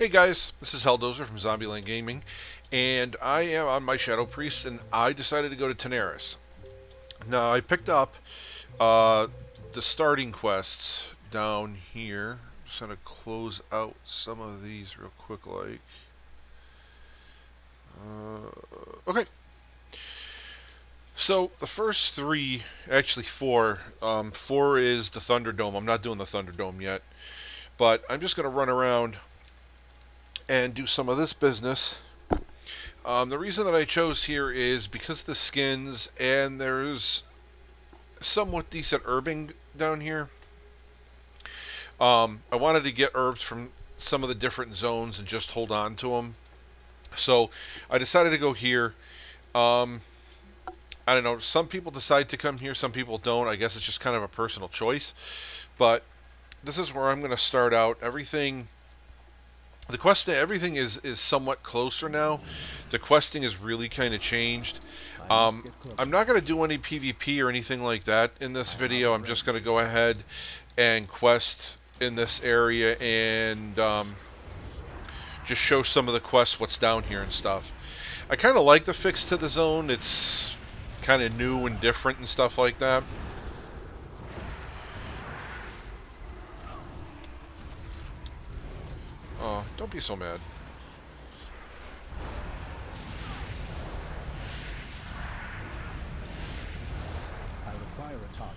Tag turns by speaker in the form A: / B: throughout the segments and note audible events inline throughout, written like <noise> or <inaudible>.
A: Hey guys, this is Helldozer from Zombieland Gaming, and I am on my Shadow Priest, and I decided to go to Tanaris. Now, I picked up uh, the starting quests down here. I'm just going to close out some of these real quick, like... Uh, okay. So, the first three, actually four, um, four is the Thunderdome. I'm not doing the Thunderdome yet. But I'm just going to run around and do some of this business. Um, the reason that I chose here is because the skins and there's somewhat decent herbing down here. Um, I wanted to get herbs from some of the different zones and just hold on to them. So I decided to go here. Um, I don't know. Some people decide to come here. Some people don't. I guess it's just kind of a personal choice. But this is where I'm going to start out. Everything the questing, everything is, is somewhat closer now. The questing has really kind of changed. Um, I'm not going to do any PvP or anything like that in this video. I'm just going to go ahead and quest in this area and um, just show some of the quests, what's down here and stuff. I kind of like the fix to the zone. It's kind of new and different and stuff like that. Oh, don't be so mad.
B: I require a target.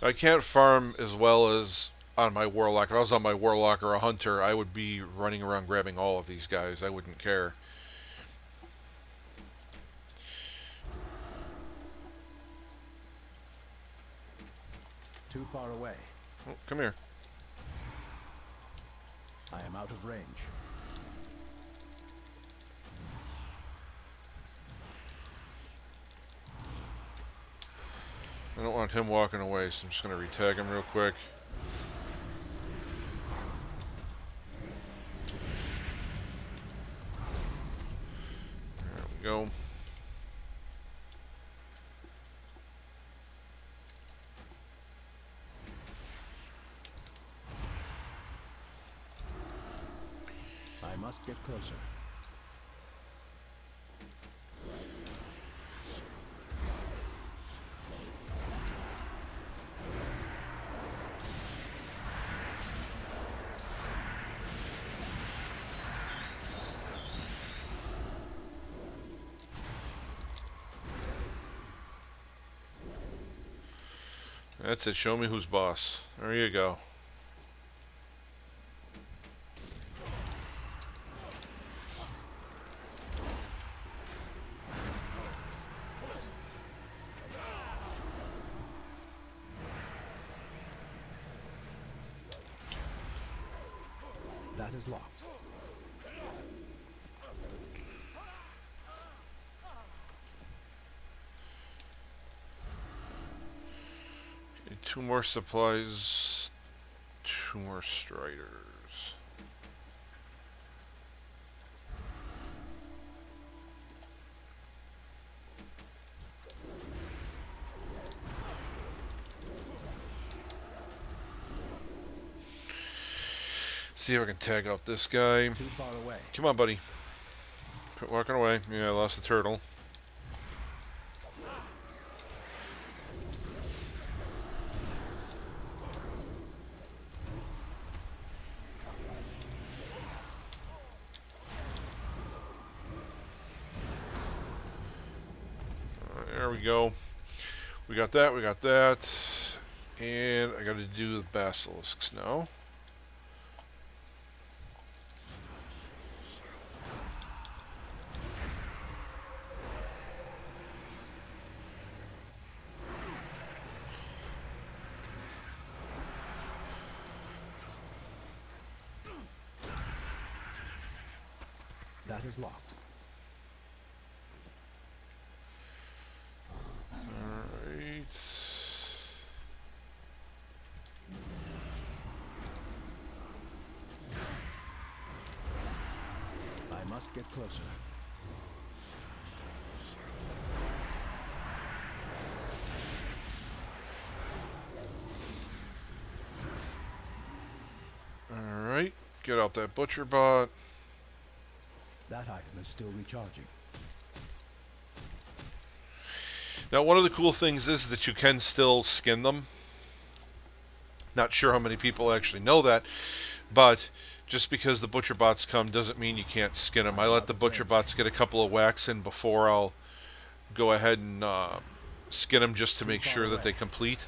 A: I can't farm as well as on my warlock. If I was on my warlock or a hunter, I would be running around grabbing all of these guys. I wouldn't care.
B: Too far away.
A: Oh, come here.
B: I am out of range.
A: I don't want him walking away, so I'm just going to retag him real quick. There we go.
B: I must get closer.
A: That's it. Show me who's boss. There you go.
B: That is locked.
A: Two more supplies. Two more striders. See if I can tag out this guy.
B: Too far away.
A: Come on, buddy. Quit walking away. Yeah, I lost the turtle. There we go. We got that, we got that. And I gotta do the basilisks now.
B: That is locked.
A: Alright.
B: I must get closer.
A: Alright. Get out that butcher bot.
B: That item is still recharging.
A: Now, one of the cool things is that you can still skin them. Not sure how many people actually know that, but just because the butcher bots come doesn't mean you can't skin them. I let the butcher bots get a couple of whacks in before I'll go ahead and uh, skin them just to make sure that they complete.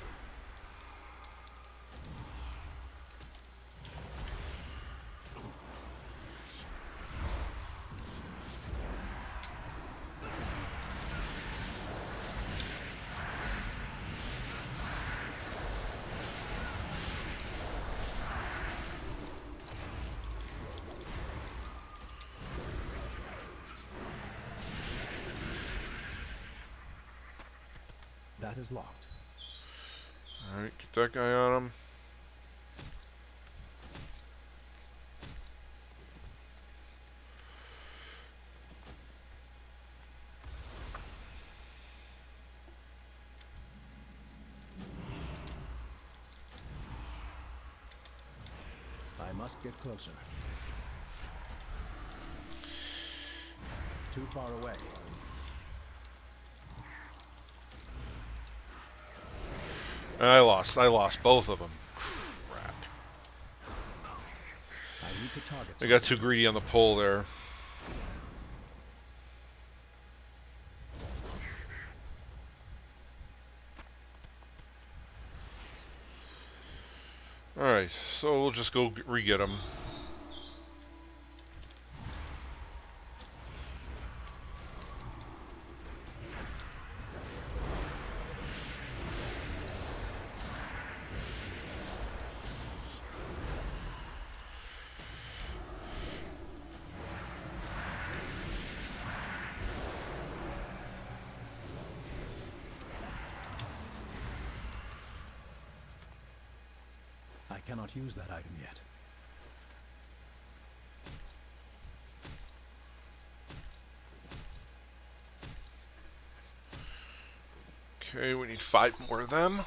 B: That is locked.
A: Alright, get that guy on him.
B: I must get closer. Too far away.
A: I lost. I lost both of them. Crap.
B: I need to.
A: I got too greedy on the pole there. Alright, so we'll just go re-get him.
B: I cannot use that item yet.
A: Okay, we need five more of them.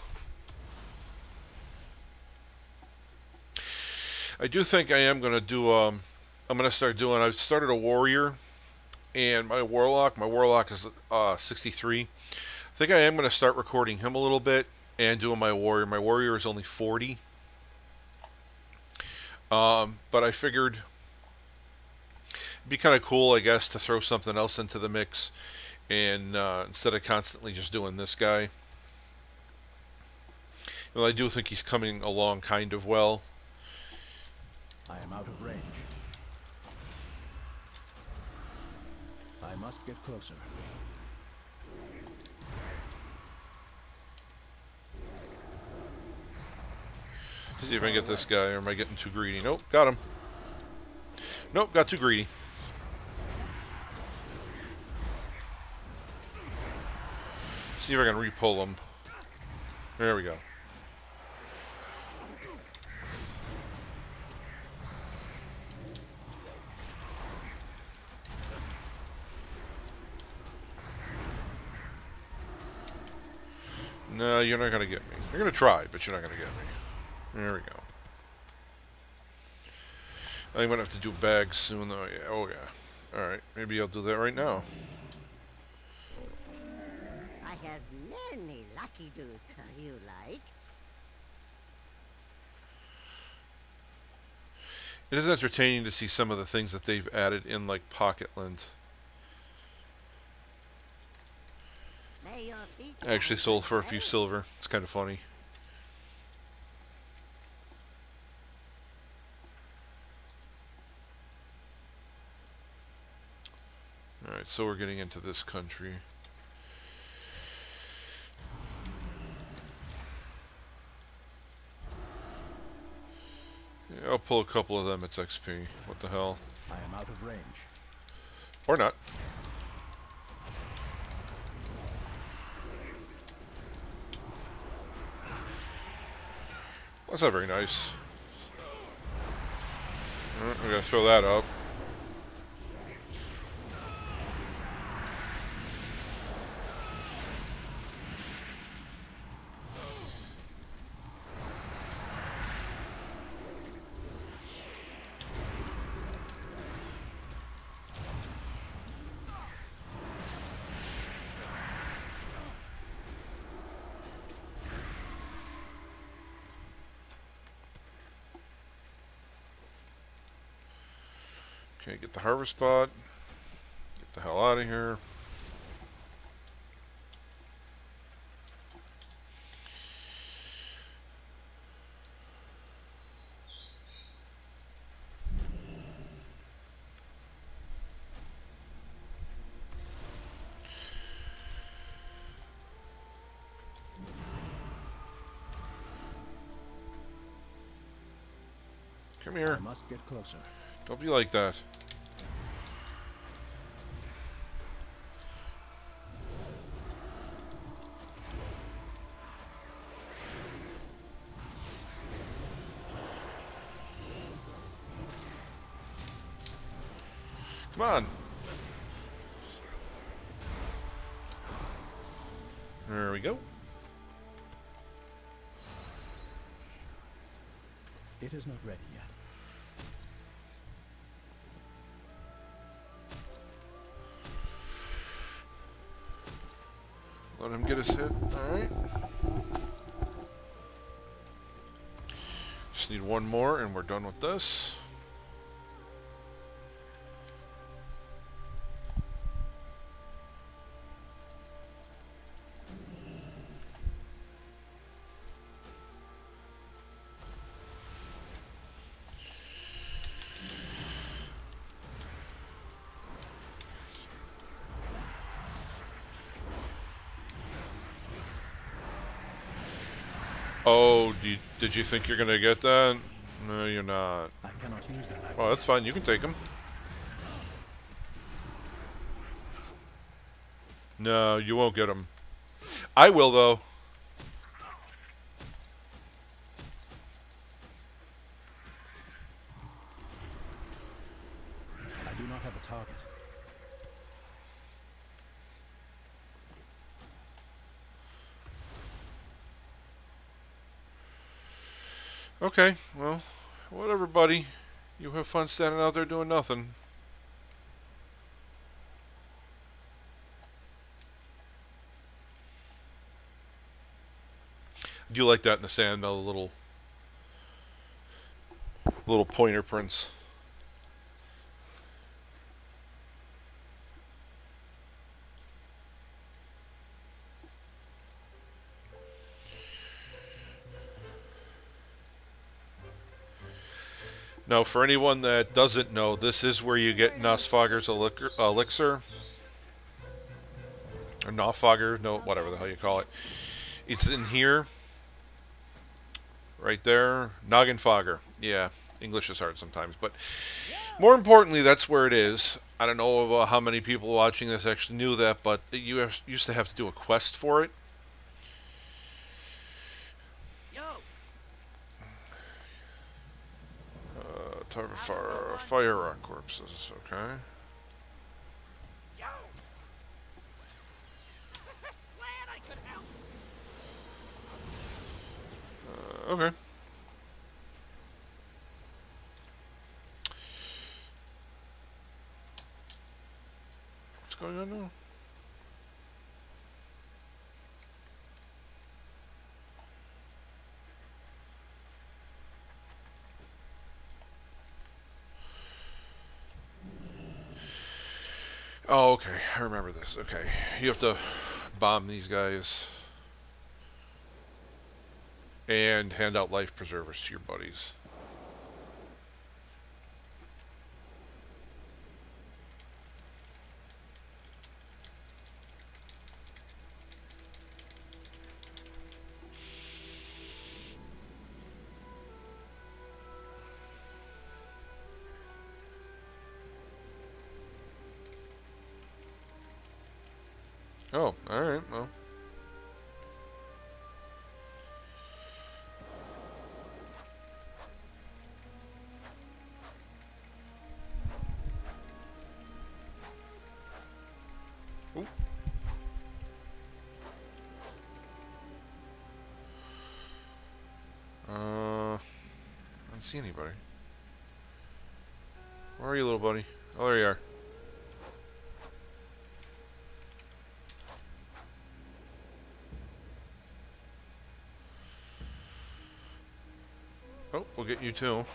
A: I do think I am going to do, um, I'm going to start doing, I've started a warrior, and my warlock, my warlock is uh, 63. I think I am going to start recording him a little bit, and doing my warrior. My warrior is only 40. Um, but I figured it'd be kind of cool, I guess, to throw something else into the mix, and uh, instead of constantly just doing this guy. Well, I do think he's coming along kind of well.
B: I am out of range. I must get closer.
A: See if I can get this guy, or am I getting too greedy? Nope, got him. Nope, got too greedy. See if I can re-pull him. There we go. No, you're not going to get me. You're going to try, but you're not going to get me. There we go. I'm going to have to do bags soon, though. Yeah, oh, yeah. Alright, maybe I'll do that right now.
C: I have many lucky doos uh, you like.
A: It is entertaining to see some of the things that they've added in, like Pocketland.
C: May your feet
A: I actually sold for a few silver. It's kind of funny. Alright, so we're getting into this country. Yeah, I'll pull a couple of them. It's XP. What the hell?
B: I am out of range.
A: Or not. That's not very nice. Uh, I'm gonna throw that up. Harvest spot. Get the hell out of here. Come here.
B: I must get closer.
A: Don't be like that.
B: It is not ready yet.
A: Let him get his hit. Alright. Just need one more and we're done with this. Did you think you're gonna get that? No, you're not.
B: I cannot use that.
A: Well, that's fine. You can take him. No, you won't get him. I will, though.
B: I do not have a target.
A: Okay, well, whatever, buddy. You have fun standing out there doing nothing. I Do like that in the sand, the little little pointer prints? Now, for anyone that doesn't know, this is where you get Nosfoger's elic- elixir. Or Nofogger, no, whatever the hell you call it. It's in here. Right there. Noggenfogger. Yeah, English is hard sometimes. But more importantly, that's where it is. I don't know uh, how many people watching this actually knew that, but you used to have to do a quest for it. Uh, target fire, fire rock corpses, okay. Uh, okay. What's going on now? Oh, okay. I remember this. Okay. You have to bomb these guys and hand out life preservers to your buddies. Oh, alright, well. Ooh. Uh, I don't see anybody. Where are you, little buddy? Oh, there you are. get you too.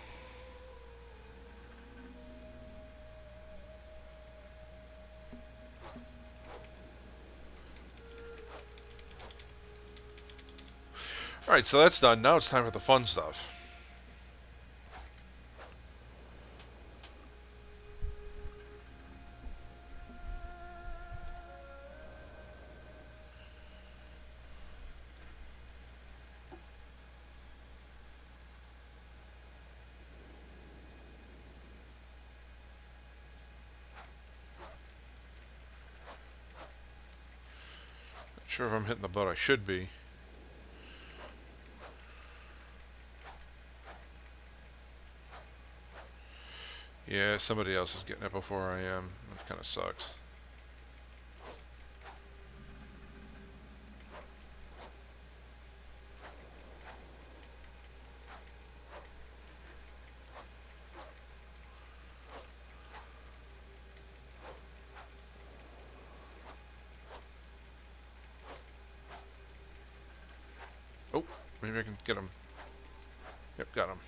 A: Alright, so that's done. Now it's time for the fun stuff. I'm hitting the butt I should be. Yeah, somebody else is getting it before I am. That kind of sucks. Oh, maybe I can get him. Yep, got him.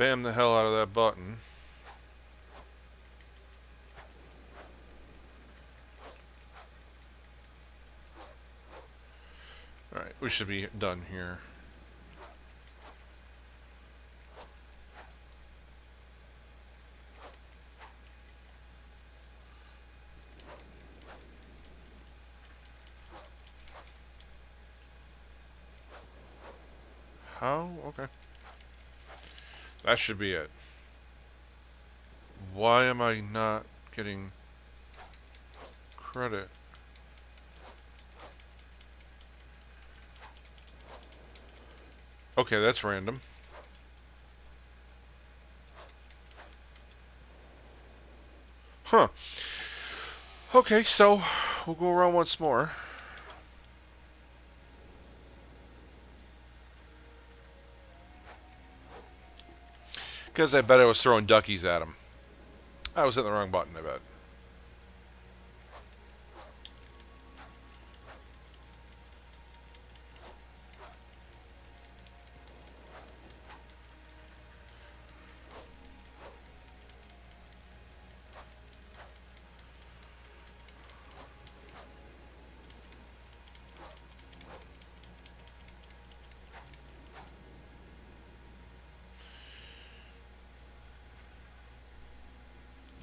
A: Spam the hell out of that button. Alright, should be done here. How? Okay. That should be it. Why am I not getting credit? Okay, that's random. Huh. Okay, so we'll go around once more. Because I bet I was throwing duckies at him. I was hitting the wrong button, I bet.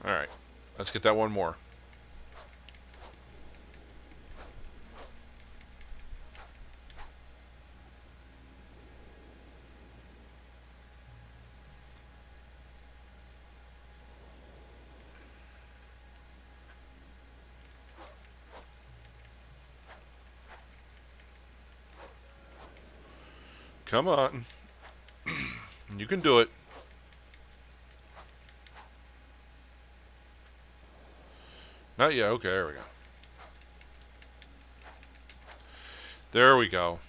A: Alright. Let's get that one more. Come on. <clears throat> you can do it. Oh, Not yet. Okay, there we go. There we go.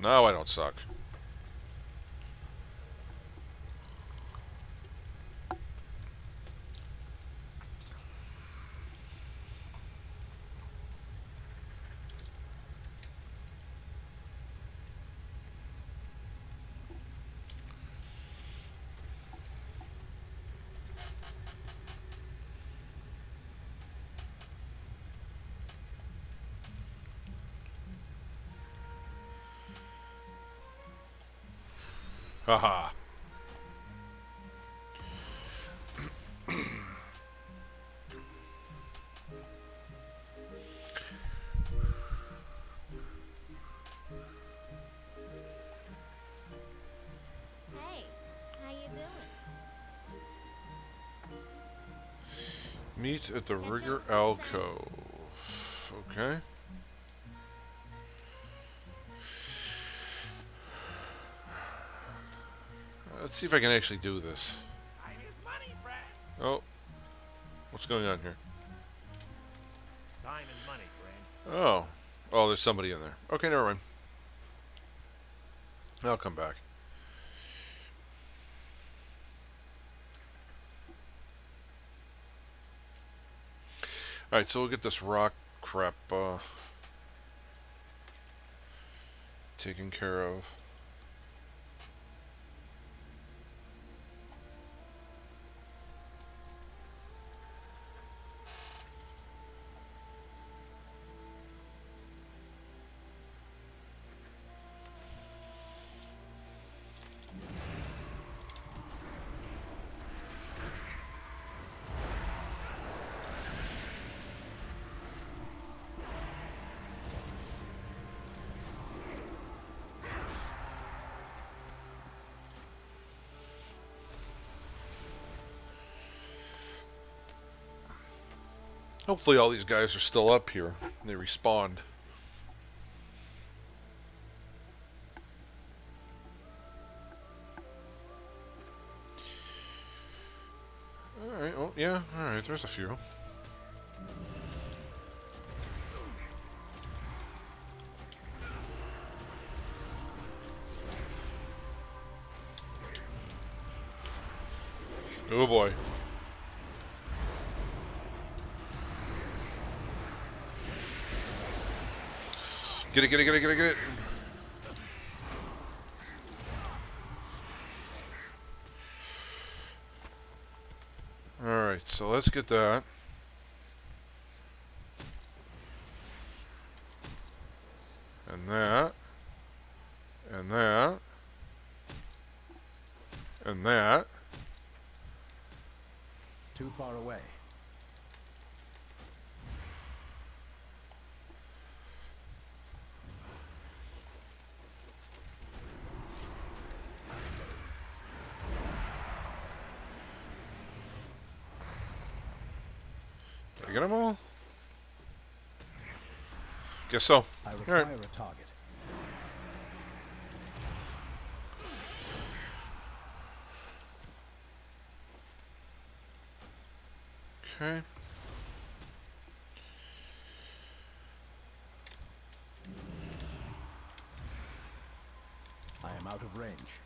A: No, I don't suck. Haha.
D: Hey, how you doing?
A: Meet at the Rigger Alcove. Okay. see if I can actually do this.
E: Money,
A: oh. What's going on here?
E: Money,
A: oh. Oh, there's somebody in there. Okay, never mind. I'll come back. Alright, so we'll get this rock crap uh, taken care of. Hopefully all these guys are still up here. They respond. Alright, well, yeah, alright, there's a few. Oh boy. Get it, get it, get it, get it, get it. Alright, so let's get that. And that. And that. And that.
B: Too far away.
A: Did I get them all? Guess so.
B: I require a target.
A: Okay.
B: I am out of range.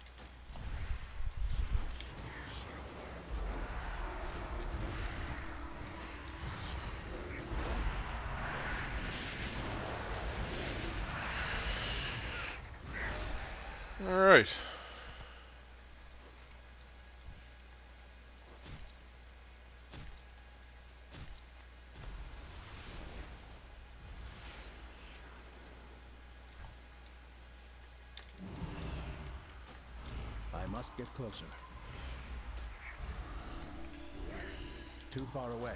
A: Alright.
B: I must get closer. Too far away.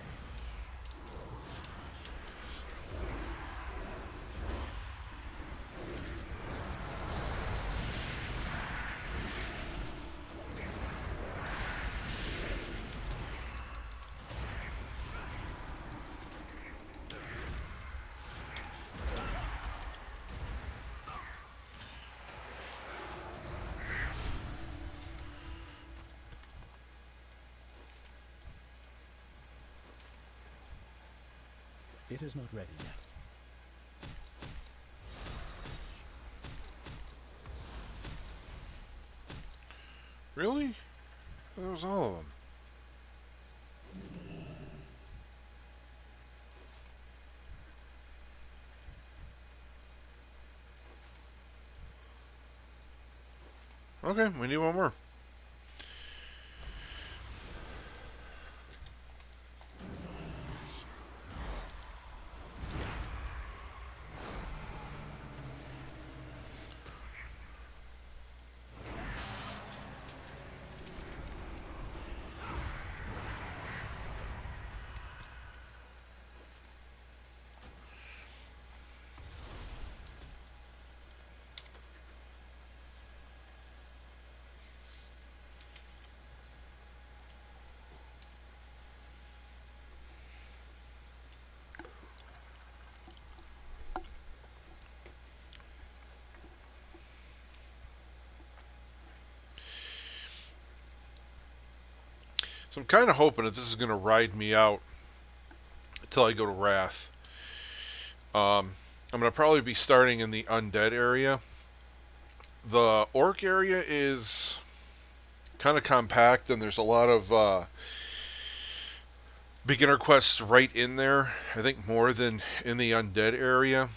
B: It is not ready yet.
A: Really? That was all of them. Okay, we need one more. So I'm kind of hoping that this is going to ride me out until I go to Wrath. Um, I'm going to probably be starting in the Undead area. The Orc area is kind of compact and there's a lot of uh, beginner quests right in there. I think more than in the undead area.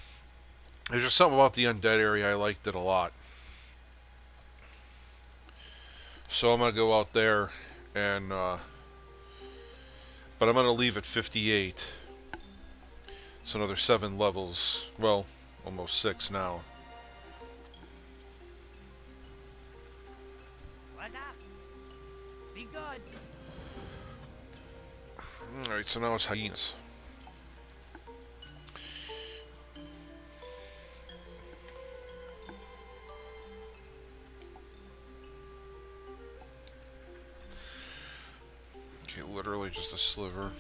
A: There's just something about the undead area I liked it a lot. So I'm gonna go out there and uh, but I'm gonna leave at 58. So another seven levels. Well, almost six now.
C: What's up? Be good.
A: Alright, so now it's hyenas. Literally just a sliver.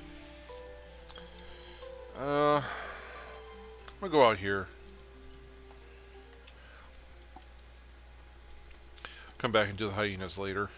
A: Uh, I'm gonna go out here. Come back and do the hyenas later.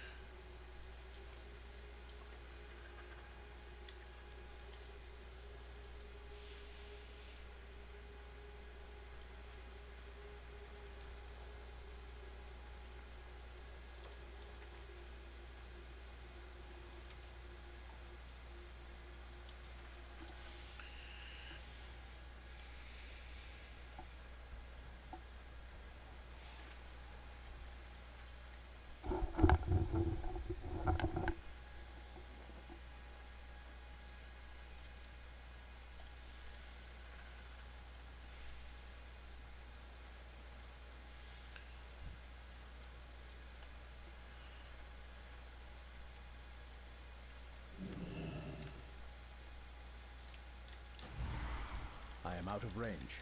B: Out of range.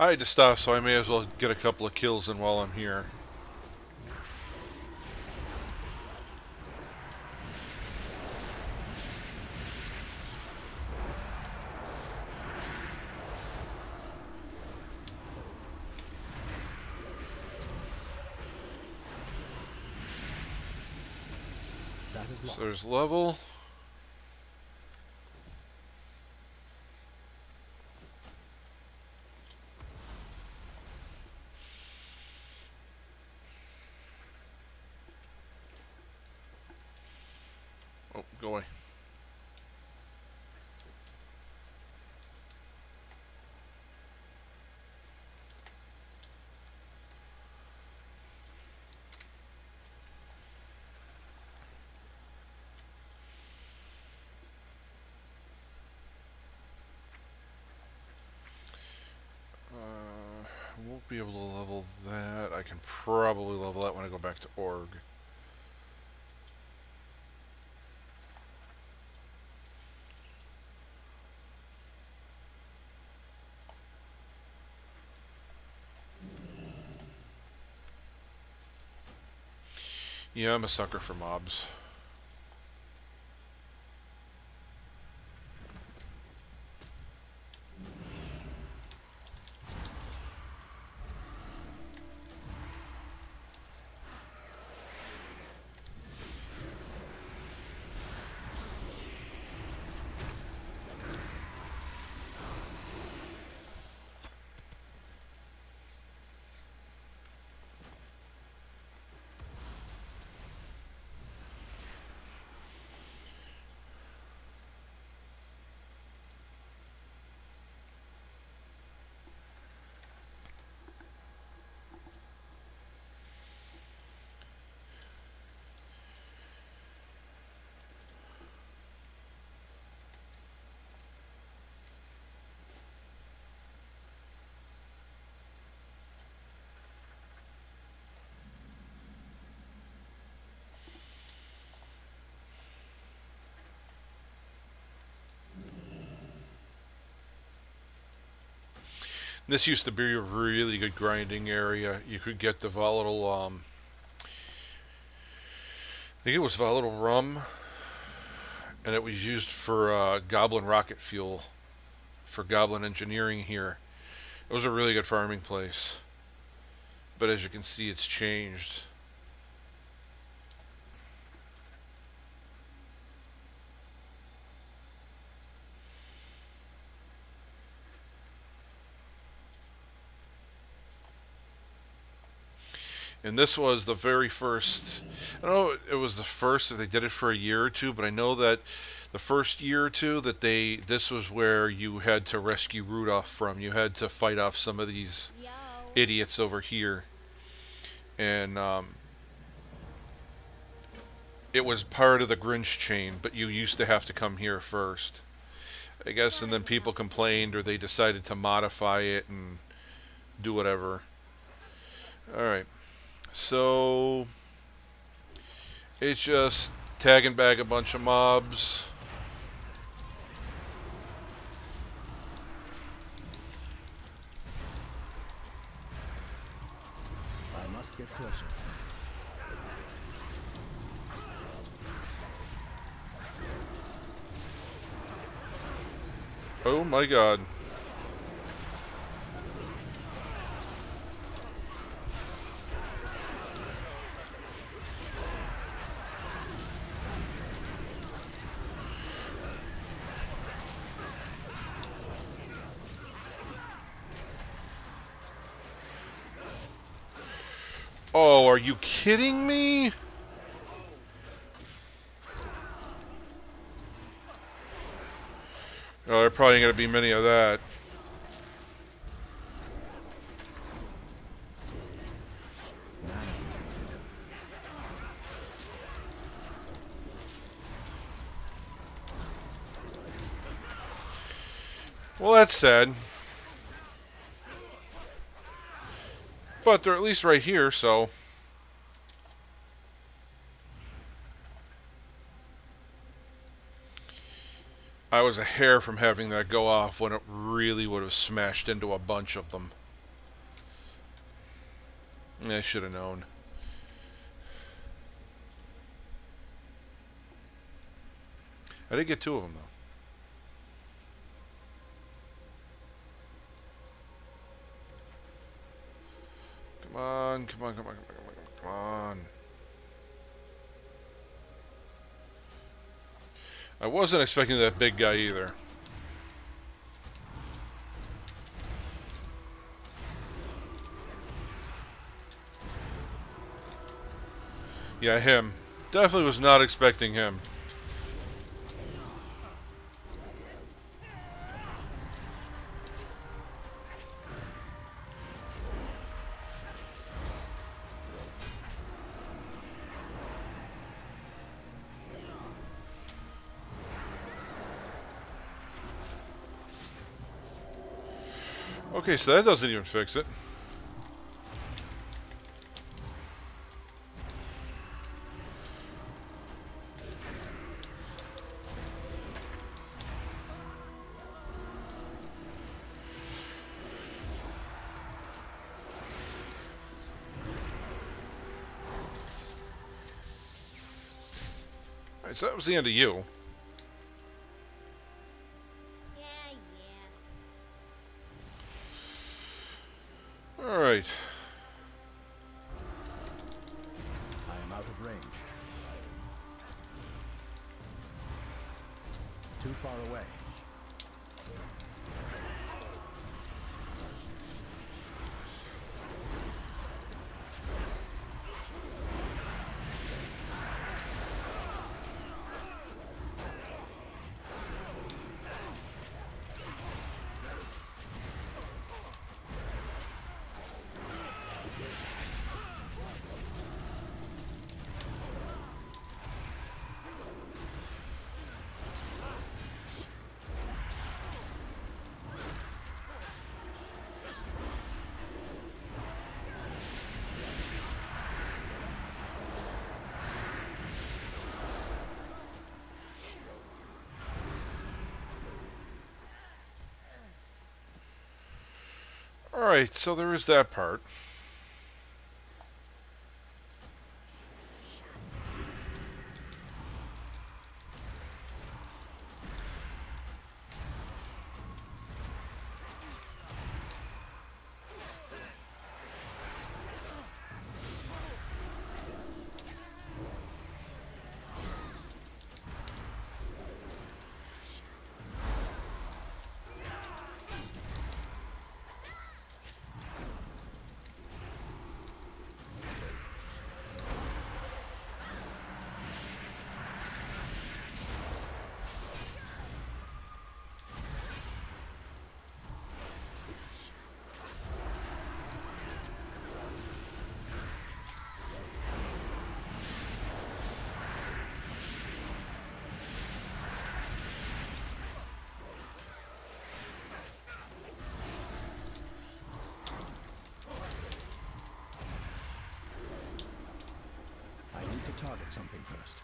A: I had to stop, so I may as well get a couple of kills in while I'm here. So there's level. Oh, go away. Uh, I won't be able to level that. I can probably level that when I go back to org. Yeah, I'm a sucker for mobs. This used to be a really good grinding area. You could get the volatile, um, I think it was volatile rum, and it was used for uh, goblin rocket fuel for goblin engineering here. It was a really good farming place. But as you can see, it's changed. And this was the very first. I don't know if it was the first if they did it for a year or two, but I know that the first year or two that they this was where you had to rescue Rudolph from. You had to fight off some of these idiots over here, and um, it was part of the Grinch chain. But you used to have to come here first, I guess, and then people complained or they decided to modify it and do whatever. All right, so it's just tagging back a bunch of mobs.
B: I must get closer.
A: Oh my god. Oh, are you kidding me? Oh, there probably ain't gonna be many of that. Well, that's sad. But they're at least right here, so... I was a hair from having that go off when it really would have smashed into a bunch of them. I should have known. I did get two of them though. On, come on, come on, come on, come on, come on. I wasn't expecting that big guy either. Yeah, him. Definitely was not expecting him. Okay, so that doesn't even fix it. Alright, so that was the end of you.
D: Yeah.
A: Alright, so there is that part.
B: Something first.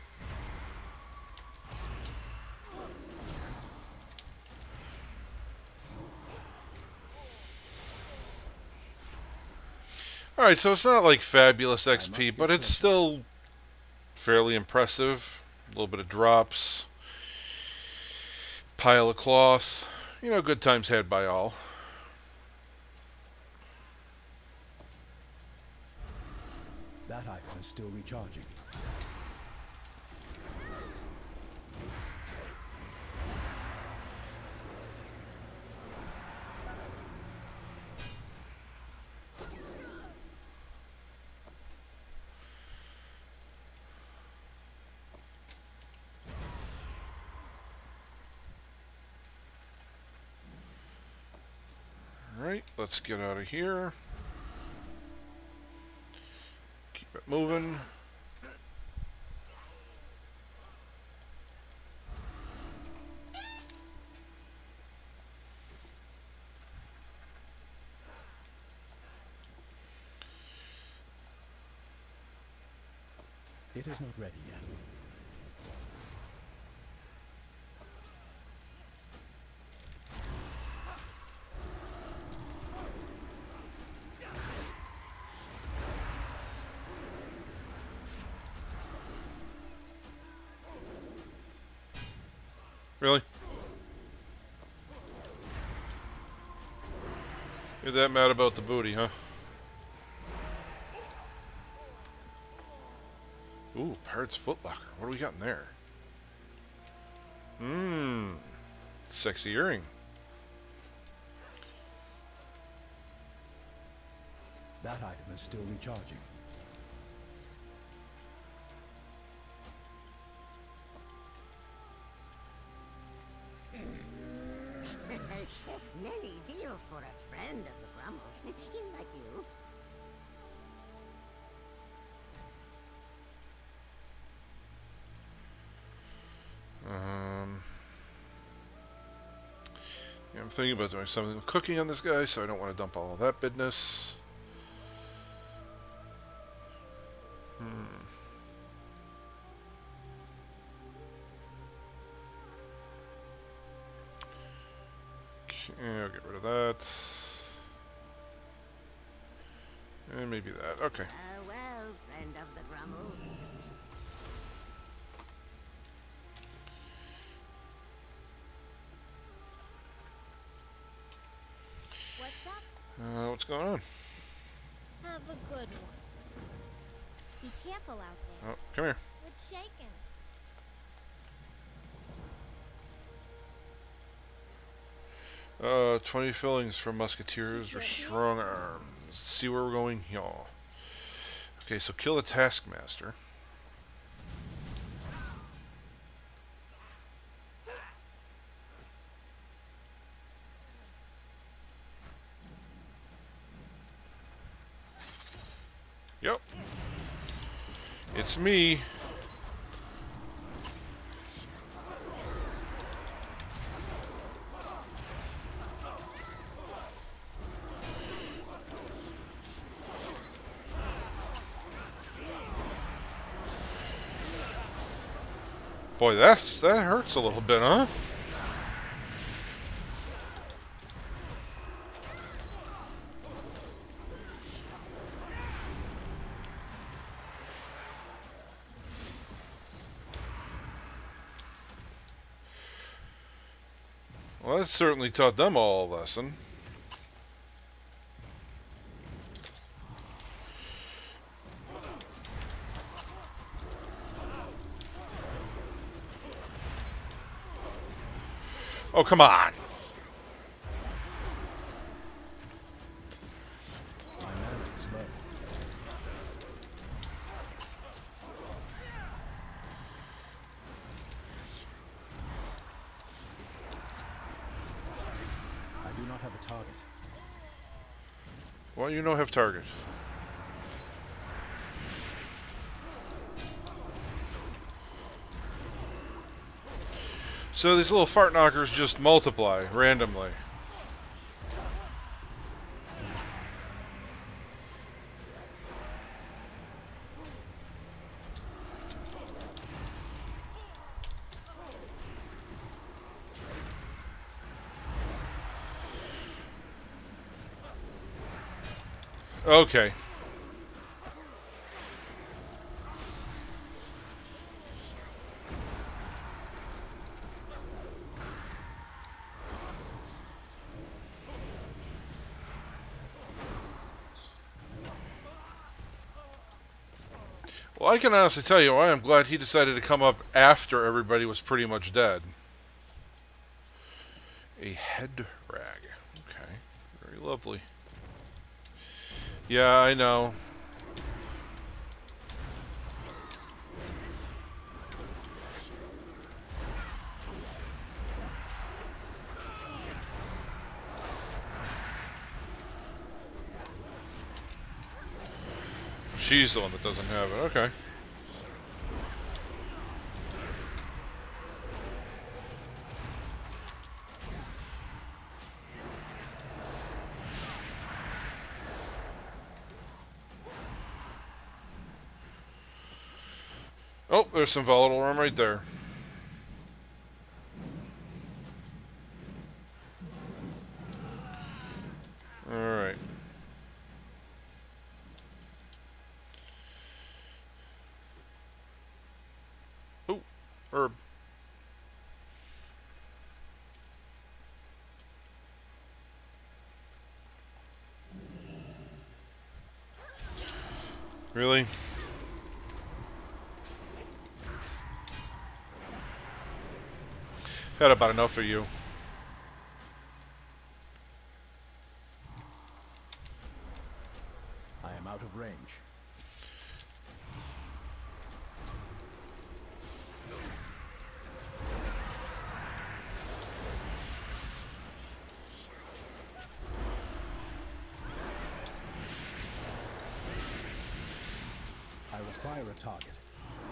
A: Alright, so it's not like fabulous XP, but it's still fairly impressive. A little bit of drops. Pile of cloth. You know, good times had by all.
B: That item is still recharging.
A: Alright, let's get out of here. Keep it moving.
B: It is not ready yet.
A: You're that mad about the booty, huh? Ooh, Pirate's Footlocker. What do we got in there? Mmm. Sexy earring.
B: That item is still recharging.
A: Thinking about doing something cooking on this guy, so I don't want to dump all of that business. Hmm. Okay, I'll get rid of that. And maybe that. Okay.
C: Friend of the.
A: Uh, what's going on?
D: Have a good one. Be careful out there.
A: Oh, come here.
D: What's shaking?
A: Uh, 20 fillings from musketeers or strong arms. Let's see where we're going y'all. Okay, so kill the taskmaster. Yep. It's me. Boy, that's that hurts a little bit, huh? That certainly taught them all a lesson. Oh, come on.
B: My mana is low. I do not have a target.
A: Know have target. So these little fart knockers just multiply randomly. Okay. Well, I can honestly tell you I'm glad he decided to come up after everybody was pretty much dead. A head rag. Okay. Very lovely. Yeah, I know. She's the one that doesn't have it. Okay. Oh, there's some volatile arm right there. Alright. Oh, herb. Really? Had about enough for you.
B: I am out of range. I require a target.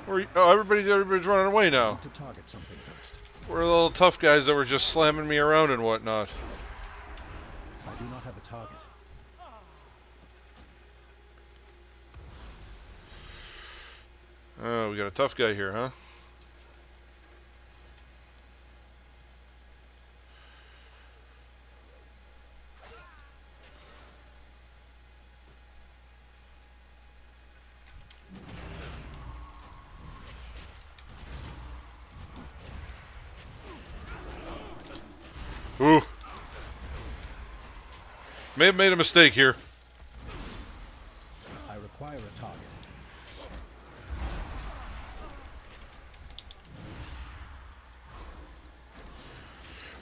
A: Where you- oh, everybody, everybody's running away now.
B: To target something first.
A: We're the little tough guys that were just slamming me around and whatnot.
B: I do not have a target.
A: Oh, we got a tough guy here, huh? May have made a mistake here.
B: I require a target.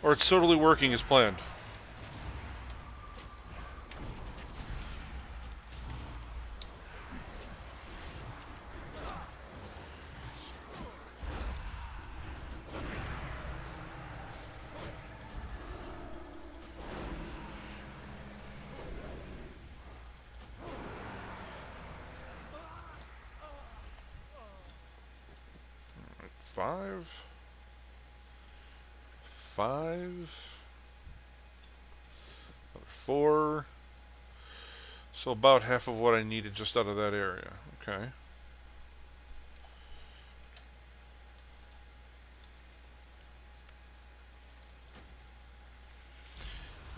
A: Or it's totally working as planned. Five. Five. Another four. So about half of what I needed just out of that area. Okay.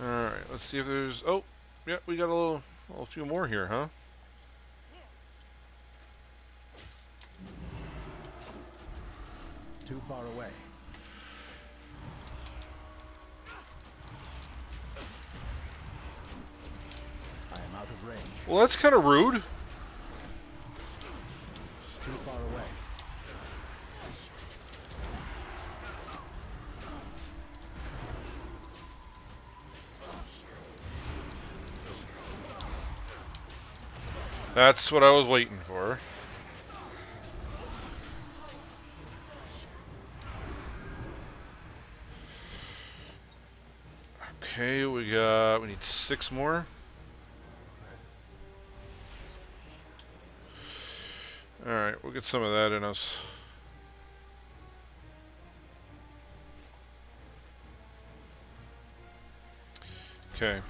A: Alright, let's see if there's... Oh, yeah, we got a little, a few more here, huh?
B: Too far away. Out of range.
A: Well, that's kind of rude.
B: Too far away.
A: That's what I was waiting for. Okay, we got we need six more. We'll get some of that in us. Okay.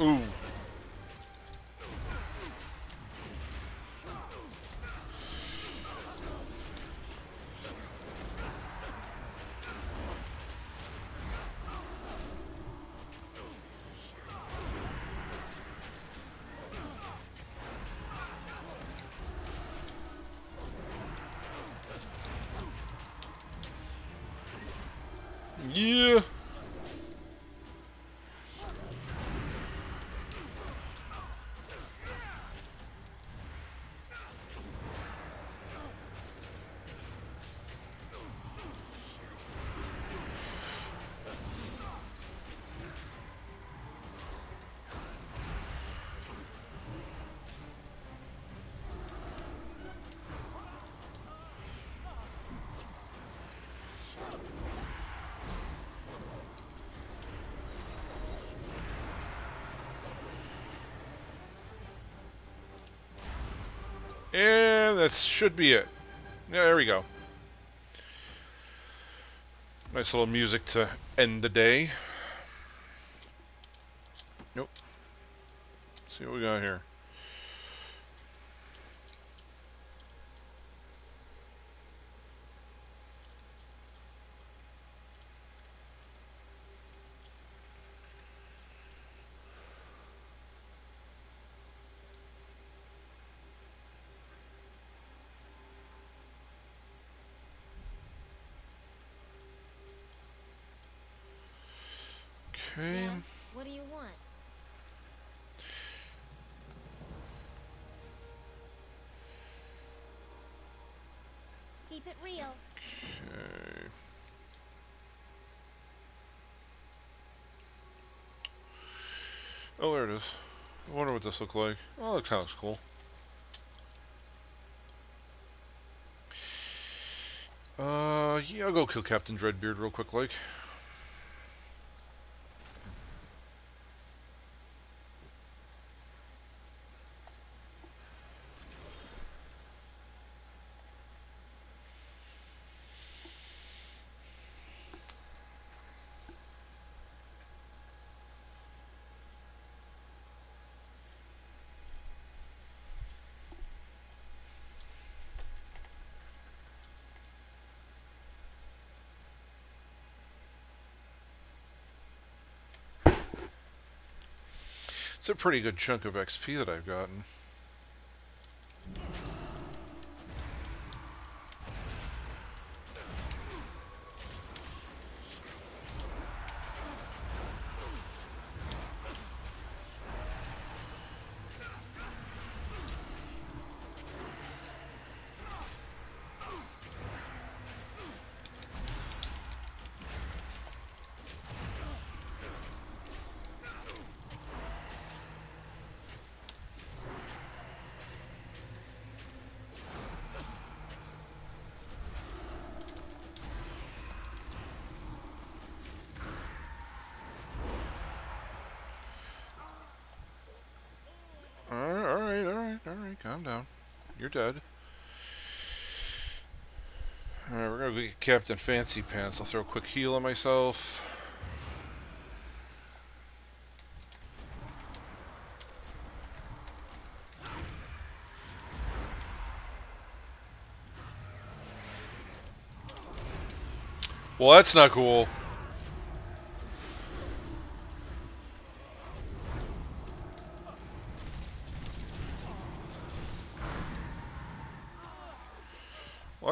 A: Ooh. And that should be it. Yeah, there we go. Nice little music to end the day. Nope. see what we got here. Okay.
D: Yeah? What do you want? Keep it real.
A: Okay. Oh, there it is. I wonder what this looks like. Oh, that kind of cool. Uh, yeah, I'll go kill Captain Dreadbeard real quick, like. It's a pretty good chunk of XP that I've gotten. You're dead. Alright, we're gonna go get Captain Fancy Pants. I'll throw a quick heal on myself. Well, that's not cool.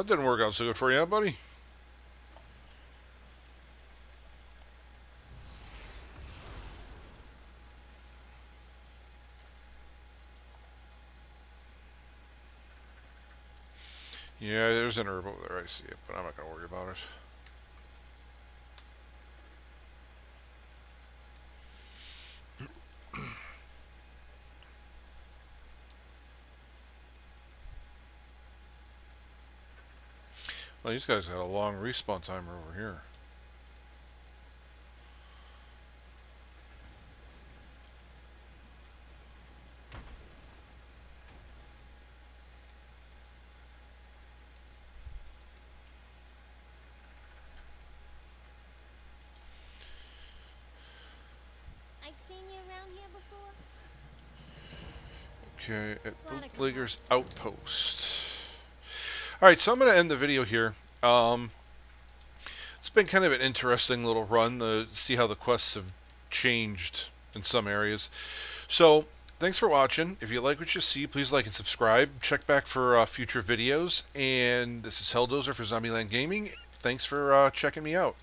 A: Didn't work out so good for you, buddy. Yeah, there's an herb over there. I see it, but I'm not going to worry about it. Well, these guys got a long respawn timer over here.
D: I've seen you around here before.
A: Okay, at Bootlegger's Outpost. Alright, so I'm going to end the video here. Um, it's been kind of an interesting little run to see how the quests have changed in some areas. So, thanks for watching. If you like what you see, please like and subscribe. Check back for uh, future videos. And this is Helldozer for Zombiland Gaming. Thanks for uh, checking me out.